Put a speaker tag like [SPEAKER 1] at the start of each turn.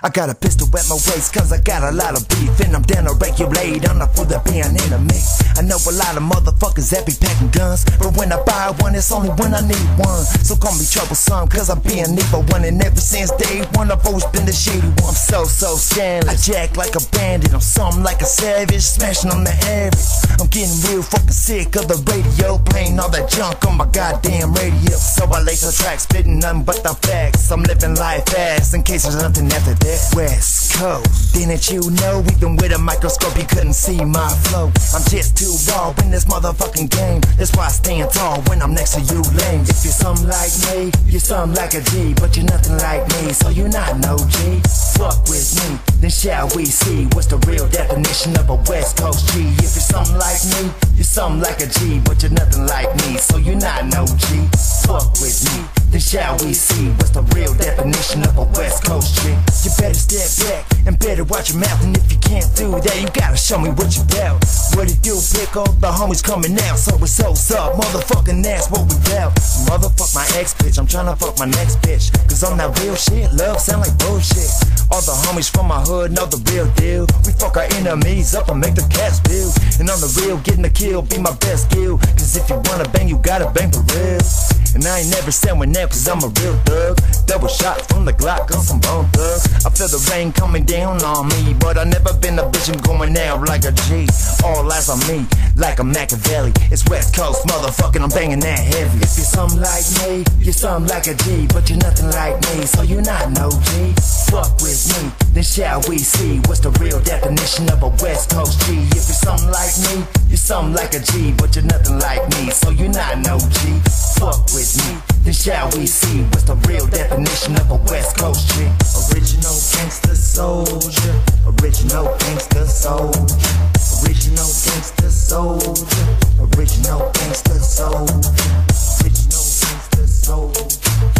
[SPEAKER 1] I got a pistol at my waist cause I got a lot of beef And I'm down to regulate on the food that being in the mix. I know a lot of motherfuckers that be packing guns But when I buy one it's only when I need one. So call me troublesome cause I'm being evil one And ever since day one I've always been the shady one. I'm so so scandalous I jack like a bandit, I'm something like a savage Smashing on the average I'm getting real fucking sick of the radio Playing all that junk on my goddamn radio So I lay the track spitting nothing but the facts I'm living life fast in case there's nothing after that West Coast. Didn't you know, even with a microscope, you couldn't see my flow? I'm just too raw in this motherfucking game. That's why I stand tall when I'm next to you lame. If you're something like me, you're something like a G, but you're nothing like me, so you're not no G. Fuck with me, then shall we see what's the real definition of a West Coast G? If you're something like me, you're something like a G, but you're nothing like me, so you're not no G. Fuck with me, then shall we see what's the real definition of a West Coast G? You better step back and better watch your mouth. And if you can't do that, you gotta show me what you about. What it do, pickle? The homies coming out, so it's so up, motherfucking ass, what we about? Motherfuck my ex bitch, I'm tryna fuck my next bitch. Cause I'm that real shit, love sound like bullshit. All the homies from my hood know the real deal. We fuck our enemies up and make the cash feel. And on the real, getting a kill be my best skill. Cause if you wanna bang, you gotta bang for real. And I ain't never saying that cause I'm a real thug. Double shot from the Glock on some bone thugs. I feel the rain coming down on me, but I never been a bitch, I'm going out like a G. All eyes on me, like a Machiavelli. It's West Coast, motherfucking, I'm banging that heavy. If you're something like me, you're something like a G, but you're nothing like me, so you're not no G. Fuck with then shall we see what's the real definition of a West Coast G? If you're something like me, you're something like a G, but you're nothing like me, so you're not no G. Fuck with me, then shall we see what's the real definition of a West Coast G? Original gangster soldier, original gangster soldier, original gangster soldier, original gangster soldier, original gangster soldier.